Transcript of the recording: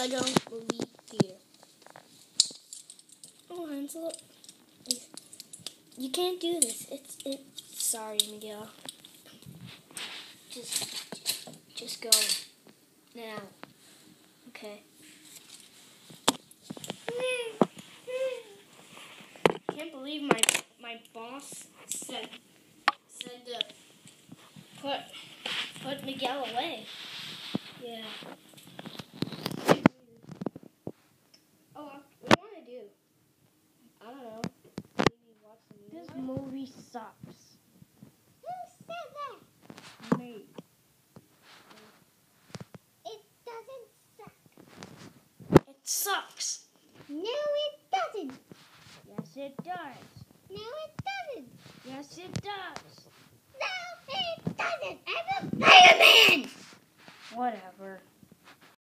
Lego movie theater. Oh, Hansel, you can't do this. It's it. Sorry, Miguel. Just, just go now. Okay. Can't believe my my boss said said to put put Miguel away. Yeah. movie sucks. Who said that? Me. It doesn't suck. It sucks. No, it doesn't. Yes, it does. No, it doesn't. Yes, it does. No, it doesn't. I'm a fireman. Whatever.